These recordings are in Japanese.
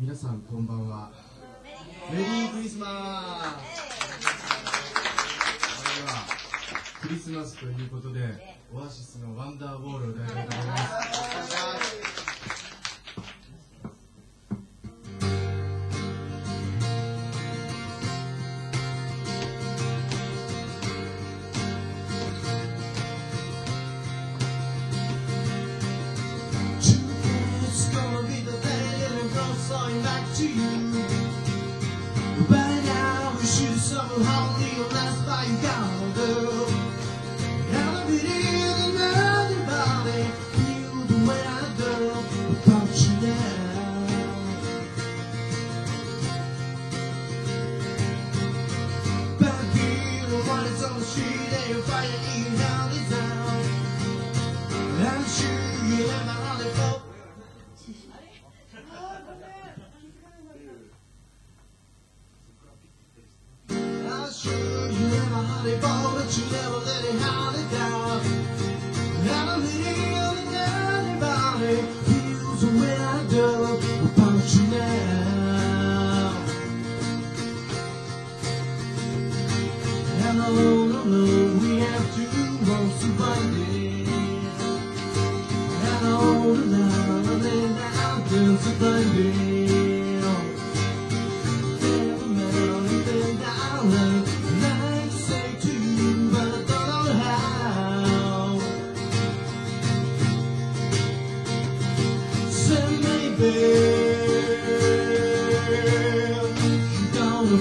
皆さんこんばんは。メリークリスマス。それはクリスマスということでオアシスの「ワンダーボール」を歌いたいと思います。down, girl.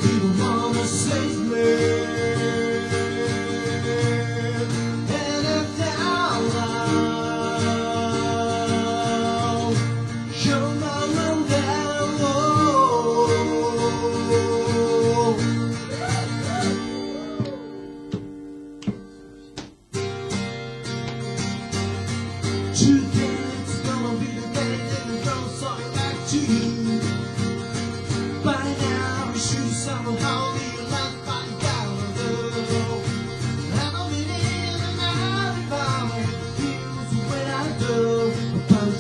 people wanna save me.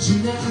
to the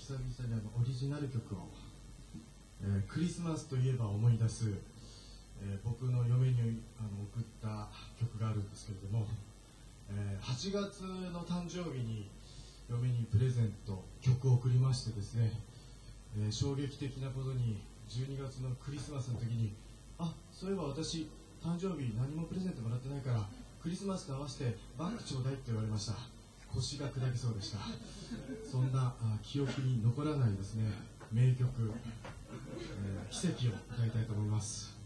久々にあのオリジナル曲を、えー、クリスマスといえば思い出す、えー、僕の嫁にあの送った曲があるんですけれども、えー、8月の誕生日に嫁にプレゼント曲を送りましてですね、え衝撃的なことに12月のクリスマスの時にあそういえば私誕生日何もプレゼントもらってないからクリスマスと合わせてバッグちょうだいって言われました。腰が砕けそうでした。そんな記憶に残らないですね。名曲、えー、奇跡を歌いたいと思います。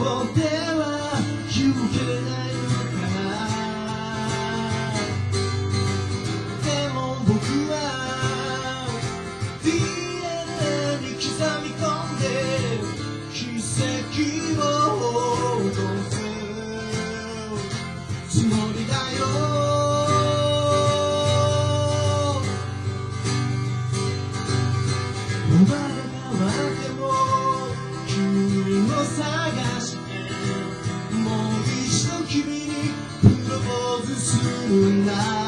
all day. Now.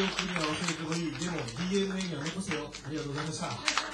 記憶には忘れてもいい。でも DNA には残せよ。ありがとうございました。